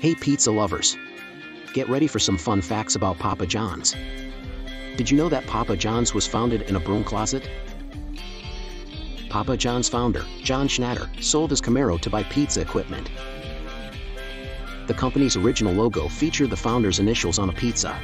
Hey pizza lovers! Get ready for some fun facts about Papa John's. Did you know that Papa John's was founded in a broom closet? Papa John's founder, John Schnatter, sold his Camaro to buy pizza equipment. The company's original logo featured the founder's initials on a pizza.